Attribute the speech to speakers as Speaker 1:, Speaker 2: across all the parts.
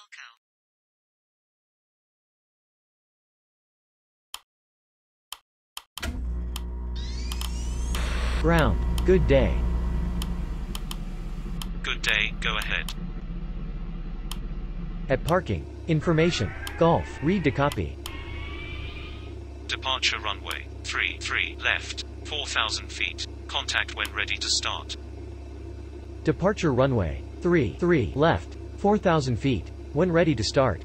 Speaker 1: Wilco.
Speaker 2: Ground. Good day.
Speaker 3: Good day, go ahead.
Speaker 2: At parking. Information. Golf. Read to copy.
Speaker 3: Departure runway 3, 3, left, 4,000 feet. Contact when ready to start.
Speaker 2: Departure runway. 3 3 left. 4,000 feet. When ready to start.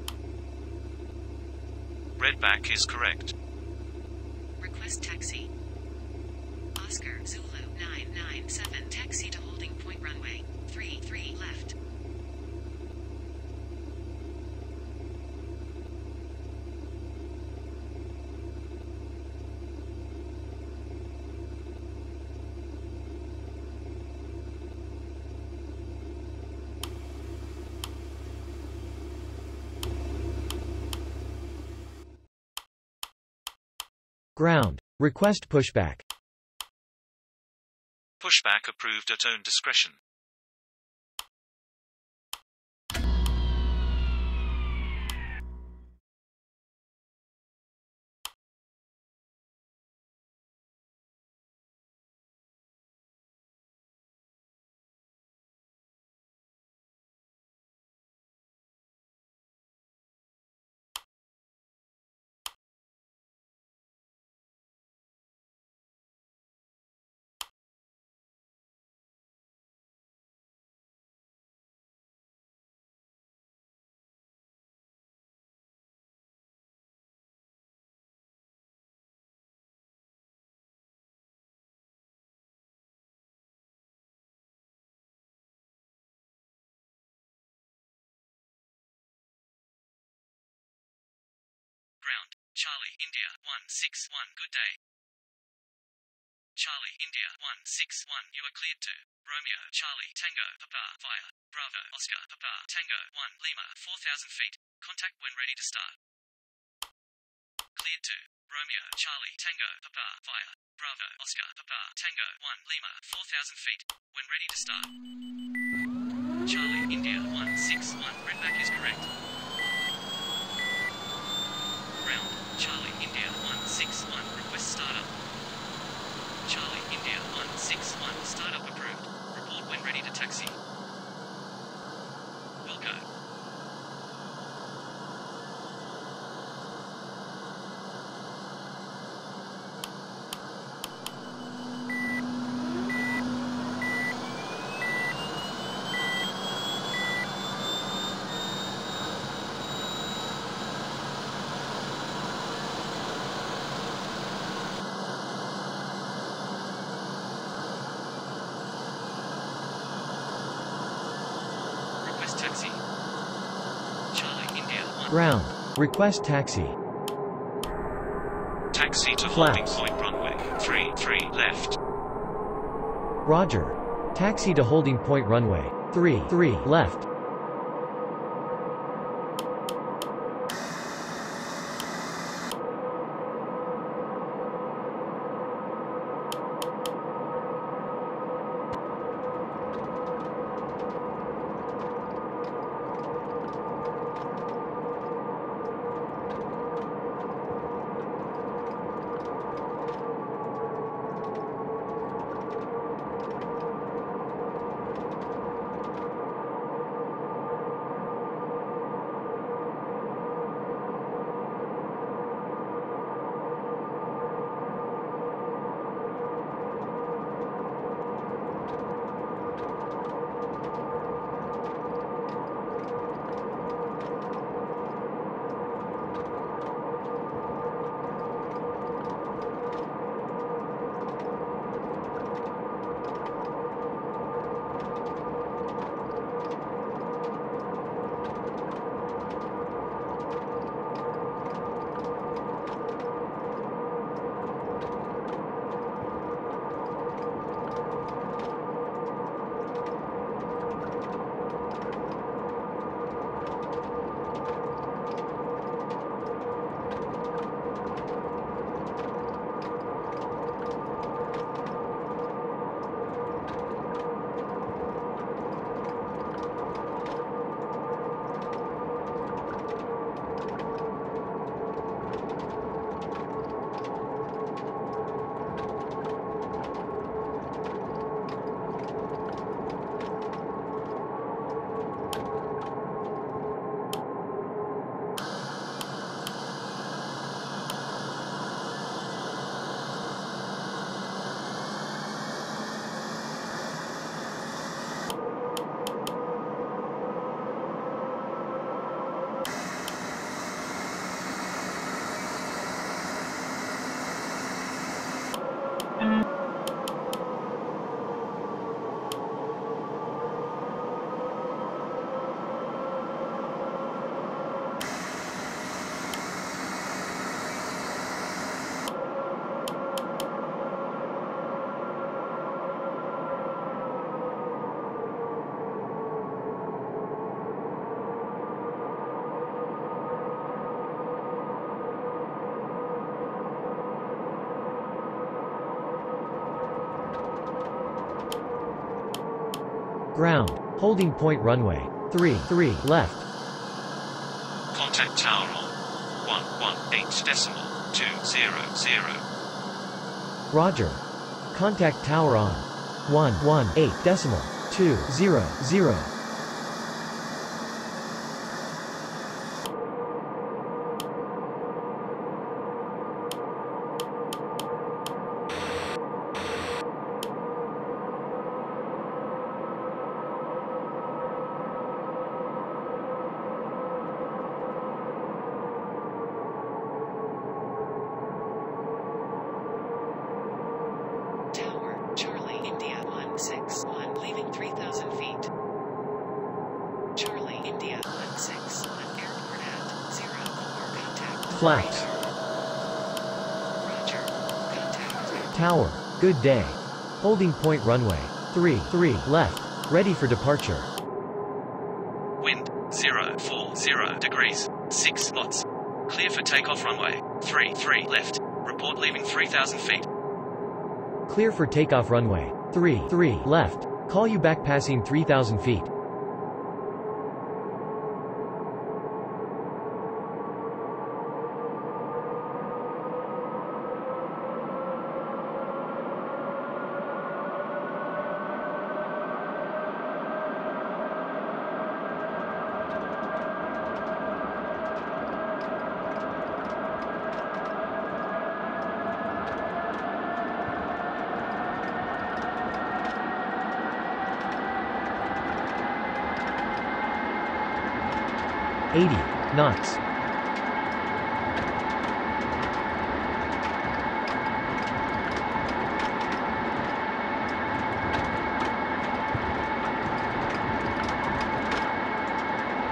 Speaker 3: Readback is correct.
Speaker 1: Request taxi. Oscar Zulu 997 taxi to holding point runway 33 left.
Speaker 2: Ground. Request pushback.
Speaker 3: Pushback approved at own discretion. Charlie, India 161. Good day. Charlie, India 161. You are cleared to Romeo, Charlie, Tango, Papa, via Bravo, Oscar, Papa, Tango 1, Lima, 4,000 feet. Contact when ready to start. Cleared to Romeo, Charlie, Tango, Papa, via Bravo, Oscar, Papa, Tango 1, Lima, 4,000 feet. When ready to start. Charlie, India 161. Readback is correct. Ground. Charlie, India 161. Request startup. Charlie, India 161. Startup approved. Report when ready to taxi. Wilco. Request taxi. Charlie, India 1.
Speaker 2: Ground. Request taxi.
Speaker 3: Taxi to
Speaker 2: Flaps.
Speaker 3: holding point runway 3, 3, left.
Speaker 2: Roger. Taxi to holding point runway. 3 3 left. Ground. Holding point runway. 3 3 left.
Speaker 4: Contact tower on 118 decimal 200.
Speaker 2: Roger. Contact tower on 118 decimal 200.
Speaker 1: Contact.
Speaker 2: Flaps.
Speaker 1: Roger.
Speaker 2: Tower. Good day. Holding point runway. 3 3 left. Ready for departure.
Speaker 4: Wind 040 degrees 6 knots. Clear for takeoff runway 3, 3, left. Report leaving 3000 feet.
Speaker 2: Clear for takeoff runway. 3 3 left. Call you back passing 3000 feet. Eighty knots.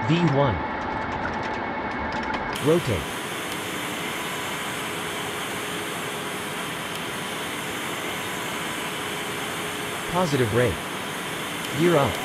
Speaker 2: V1. Rotate. Positive rate. Gear up.